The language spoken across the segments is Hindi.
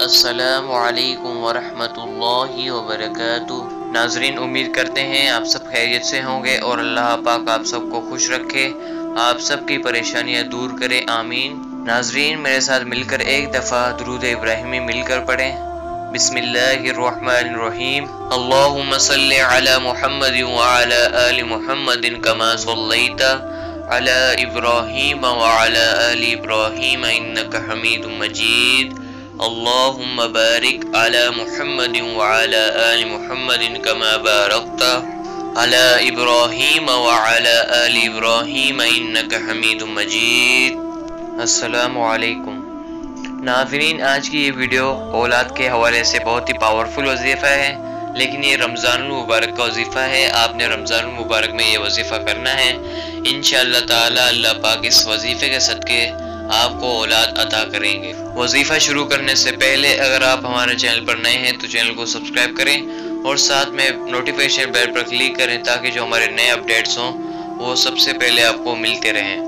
अस्सलाम वालेकुम वरहमतुल्लाहि वबरकातुह। नाजरीन, उम्मीद करते हैं आप सब खैरियत से होंगे और अल्लाह पाक आप सबको खुश रखे। आप सबकी परेशानियाँ दूर करे, आमीन। नाजरीन, मेरे साथ मिलकर एक दफ़ा दरूद इब्राहिमी मिलकर पढ़ें। बिस्मिल्लाहिर्रहमानिर्रहीम। अल्लाहुम्मा सल्लि अला मुहम्मद व अला आलि मुहम्मदिन कमा सल्लैता। अला इब्राहीम व अला इब्राहीम इन्नका हमीदुम मजीद अल्लाहुम्मा बारिक अला मुहम्मद व अला मुहम्मद कमा बारकता अला इब्राहीम व अला इब्राहीम इन्नका हमीदुम मजीद अस्सलामु अलैकुम नाजरीन, आज की ये वीडियो औलाद के हवाले से बहुत ही पावरफुल वजीफ़ा है। लेकिन ये रमज़ान मुबारक का वजीफ़ा है। आपने रमज़ान मुबारक में ये वजीफ़ा करना है। इन अल्लाह पाक इस वजीफ़े के सदक़े आपको औलाद अता करेंगे। वजीफ़ा शुरू करने से पहले अगर आप हमारे चैनल पर नए हैं तो चैनल को सब्सक्राइब करें और साथ में नोटिफिकेशन बेल पर क्लिक करें ताकि जो हमारे नए अपडेट्स हों, वो सबसे पहले आपको मिलते रहें।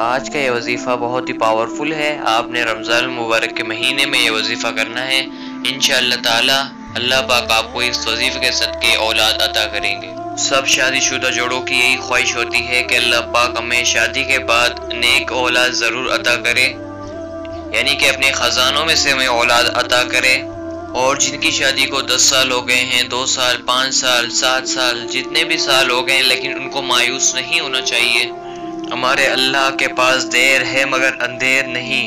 आज का ये वजीफ़ा बहुत ही पावरफुल है। आपने रमज़ान मुबारक के महीने में ये वजीफ़ा करना है। इन ताला अल्लाह पाक आपको इस वजीफ के सदक़े औलाद अता करेंगे। सब शादीशुदा जोड़ों की यही ख्वाहिश होती है कि अल्लाह पाक हमें शादी के बाद नेक औलाद ज़रूर अता करे। यानी कि अपने ख़जानों में से हमें औलाद अता करे। और जिनकी शादी को दस साल हो गए हैं, दो साल, पाँच साल, सात साल, जितने भी साल हो गए हैं, लेकिन उनको मायूस नहीं होना चाहिए। हमारे अल्लाह के पास देर है मगर अंधेर नहीं।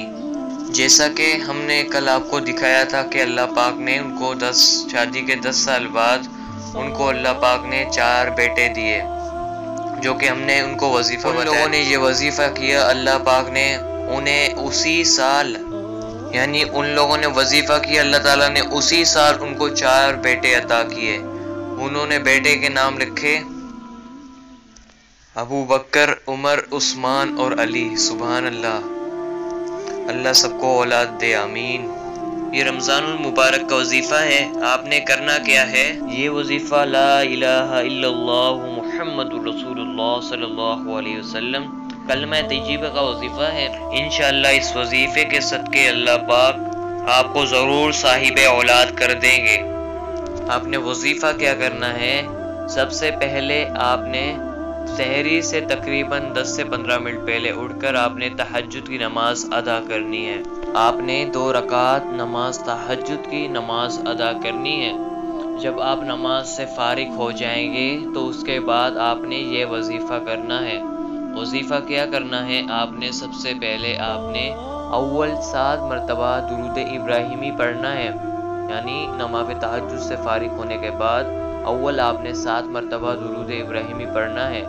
जैसा कि हमने कल आपको दिखाया था कि अल्लाह पाक ने उनको दस शादी के दस साल बाद उनको अल्लाह पाक ने चार बेटे दिए जो कि हमने उनको वजीफ़ा उन लोगों ने ये वजीफ़ा किया अल्लाह पाक ने उन्हें उसी साल यानी उन लोगों ने वजीफ़ा किया अल्लाह ताला ने उसी साल उनको चार बेटे अता किए। उन्होंने बेटे के नाम रखे अबू बकर उमर उस्मान और अली सुबहान अल्लाह अल्लाह सबको औलाद दे, आमीन। ये रमज़ान मुबारक का वजीफ़ा है। आपने करना क्या है? ये वजीफ़ा, ला मुहम्मद वसल्लम, कलमा तजीबा का वजीफ़ा है। इन इस वजीफ़े के सदक़े अल्लाह पाक आपको ज़रूर साहिब औलाद कर देंगे। आपने वजीफ़ा क्या करना है? सबसे पहले आपने शहरी से तकरीबन 10 से 15 मिनट पहले उठकर आपने तहजद की नमाज़ अदा करनी है। आपने दो रकात नमाज़ तहजद की नमाज़ अदा करनी है। जब आप नमाज़ से फारिग हो जाएँगे तो उसके बाद आपने ये वजीफ़ा करना है। वजीफ़ा क्या करना है? आपने सबसे पहले आपने अव्वल सात मरतबा दरूद इब्राहिमी पढ़ना है। यानी नमाज़ तहजद से फारिग होने के बाद अव्वल आपने सात मरतबा दरूद इब्राहिमी पढ़ना है,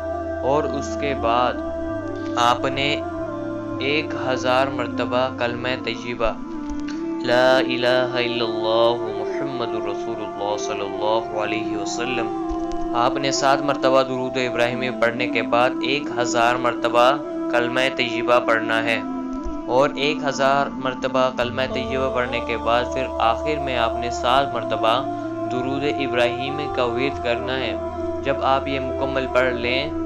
और उसके बाद आपने एक हज़ार मरतबा कलम तयबा ला आपने सात मरतबा दरूद इब्राहिमी पढ़ने के बाद एक हज़ार मरतबा कलम तयबा पढ़ना है, और एक हज़ार मरतबा कलम तयबा पढ़ने के बाद फिर आखिर में आपने सात मरतबा दरूद इब्राहिम का वेद करना है। जब आप ये मुकम्मल पढ़ लें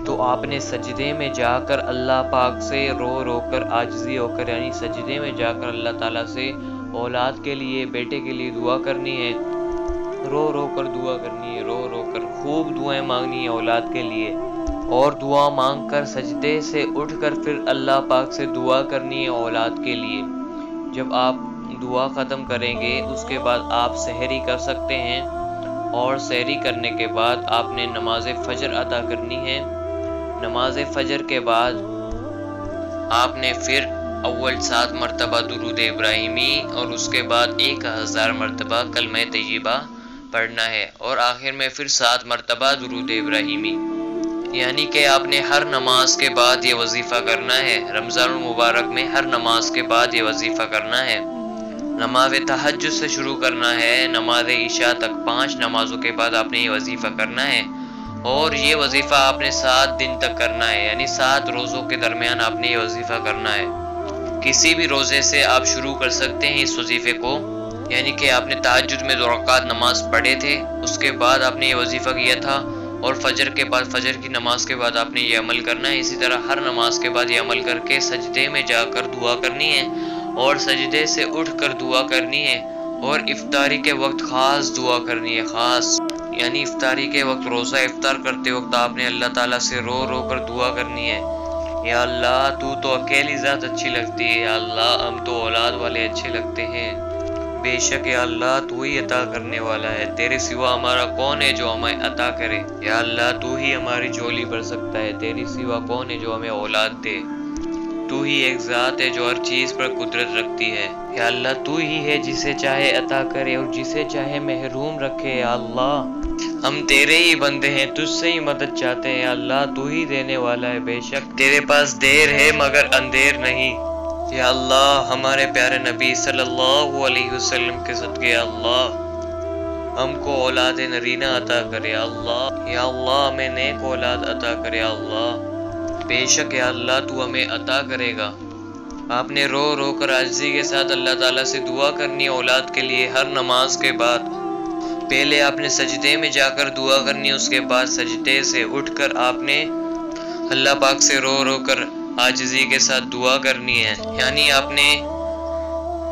तो आपने सजदे में जाकर अल्लाह पाक से रो रो कर आजजी होकर, यानी सजदे में जाकर अल्लाह ताला से औलाद के लिए, बेटे के लिए दुआ करनी है। रो रो कर दुआ करनी है, रो रो कर खूब दुआएँ मांगनी है औलाद के लिए। और दुआ मांग कर सजदे से उठकर फिर अल्लाह पाक से दुआ करनी है औलाद के लिए। जब आप दुआ ख़त्म करेंगे, उसके बाद आप सहरी कर सकते हैं और सहरी करने के बाद आपने नमाज़ फजर अदा करनी है। नमाज़ फजर के बाद आपने फिर अव्वल सात मरतबा दरूद इब्राहिमी और उसके बाद एक हज़ार मरतबा कलम तयबा पढ़ना है और आखिर में फिर सात मरतबा दरूद इब्राहिमी। यानी कि आपने हर नमाज़ के बाद ये वजीफ़ा करना है। रमज़ान मुबारक में हर नमाज़ के बाद ये वजीफ़ा करना है। नमाज़ तहज से शुरू करना है, नमाज़ ईशा तक पाँच नमाजों के बाद आपने ये वजीफ़ा करना है। और ये वजीफ़ा आपने सात दिन तक करना है, यानी सात रोज़ों के दरमियान आपने ये वजीफ़ा करना है। किसी भी रोज़े से आप शुरू कर सकते हैं इस वजीफ़े को, यानी कि आपने तहजद में दो रकात नमाज़ पढ़े थे, उसके बाद आपने ये वजीफ़ा किया था, और फजर के बाद, फजर की नमाज़ के बाद आपने ये अमल करना है। इसी तरह हर नमाज़ के बाद ये अमल करके सजदे में जाकर दुआ करनी है। और सजदे से उठ कर दुआ करनी है और इफ्तारी के वक्त ख़ास दुआ करनी है, ख़ास। यानी इफ्तारी के वक्त रोज़ा इफ्तार करते वक्त आपने अल्लाह ताला से रो रो कर दुआ करनी है। या अल्लाह, तू तो अकेली ज़ात अच्छी लगती है। या अल्लाह, हम तो औलाद वाले अच्छे लगते हैं। बेशक या अल्लाह, तू ही अता करने वाला है। तेरे सिवा हमारा कौन है जो हमें अता करे? या अल्लाह, तू ही हमारी झोली भर सकता है। तेरे सिवा कौन है जो हमें औलाद दे? तू ही एक ज़ात है जो हर चीज़ पर कुदरत रखती है। या अल्लाह, तू ही है जिसे चाहे अता करे और जिसे चाहे महरूम रखे, या अल्लाह। हम तेरे ही बंदे हैं, तुझसे ही मदद चाहते हैं अल्लाह, तू ही देने वाला है बेशक। तेरे पास देर है, मगर अंधेर नहीं। या अल्लाह, हमारे प्यारे नबी सल्लल्लाहु अलैहि वसल्लम के सदके अल्लाह। हमको औलाद नरीना अता करे अल्लाह। या अल्लाह, हमें नेक औलाद अता करे अल्लाह। बेशक अल्लाह तू हमें अता करेगा। आपने रो रो कर आजी के साथ अल्लाह ताला से दुआ करनी है औलाद के लिए हर नमाज़ के बाद। पहले आपने सजदे में जाकर दुआ करनी, उसके बाद सजदे से उठकर आपने अल्लाह पाक से रो रो कर आजिज़ी के साथ दुआ करनी है। यानी आपने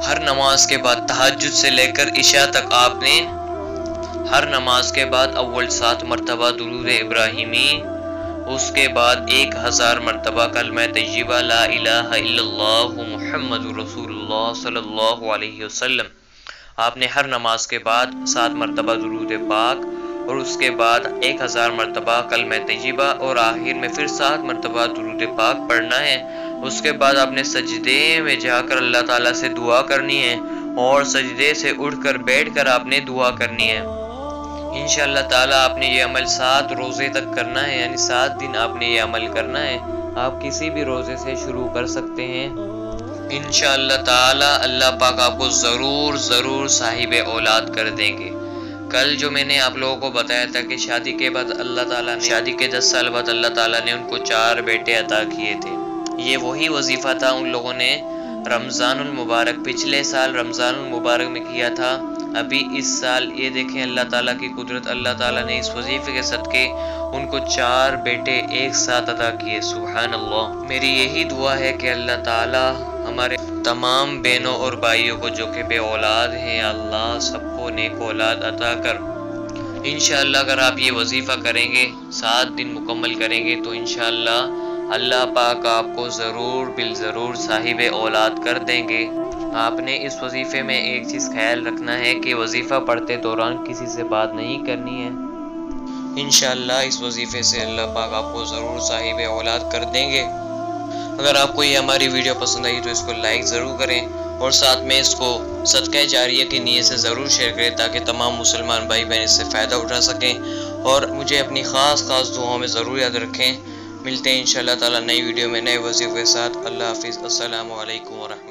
हर नमाज़ के बाद तहजद से लेकर इशा तक आपने हर नमाज़ के बाद अव्वल सात मरतबा दुरूद इब्राहिमी उसके बाद एक हज़ार मरतबा कलम तयबा ला वसल्लम। आपने हर नमाज़ के बाद सात मरतबा दुरूद पाक और उसके बाद एक हज़ार मरतबा कल में तयबा और आखिर में फिर सात मरतबा दरूद पाक पढ़ना है। उसके बाद आपने सजदे में जाकर अल्लाह ताला से दुआ करनी है और सजदे से उठकर बैठकर आपने दुआ करनी है। इन ताला आपने ये अमल सात रोज़े तक करना है, यानी सात दिन आपने ये अमल करना है। आप किसी भी रोज़े से शुरू कर सकते हैं। इन ताला अल्लाह पाक आपको ज़रूर ज़रूर साहिब औलाद कर देंगे। कल जो मैंने आप लोगों को बताया था कि शादी के बाद अल्लाह ताला ने, शादी के दस साल बाद अल्लाह ताला ने उनको चार बेटे अता किए थे। ये वही वजीफ़ा था उन लोगों ने रमज़ानुल मुबारक, पिछले साल रमज़ानुल मुबारक में किया था। अभी इस साल ये देखें, अल्लाह ताला की कुदरत, अल्लाह ताला ने इस वजीफ़े के सदक़े उनको चार बेटे एक साथ अदा किए। सुबहान अल्लाह मेरी यही दुआ है कि अल्लाह ताला हमारे तमाम बहनों और भाइयों को, जो कि बे औलाद हैं, अल्लाह सबको नेक औलाद अदा कर। इन अगर आप ये वजीफ़ा करेंगे, सात दिन मुकम्मल करेंगे तो इन अल्लाह पाक आपको ज़रूर बिल ज़रूर साहिब औलाद कर देंगे। आपने इस वजीफ़े में एक चीज़ ख्याल रखना है कि वजीफ़ा पढ़ते दौरान किसी से बात नहीं करनी है। इन इस वजीफ़े से अल्लाह पाक आपको ज़रूर साहिब औलाद कर देंगे। अगर आपको ये हमारी वीडियो पसंद आई तो इसको लाइक ज़रूर करें और साथ में इसको सदक़ जारिया की नीयत से ज़रूर शेयर करें ताकि तमाम मुसलमान भाई बहन इससे फ़ायदा उठा सकें और मुझे अपनी ख़ास ख़ास दुआओं में ज़रूर याद रखें। मिलते हैं इन ताला नई वीडियो में नए वजीफ़ के साथ। अल्लाह हाफिज़। अल्लाम वरहमल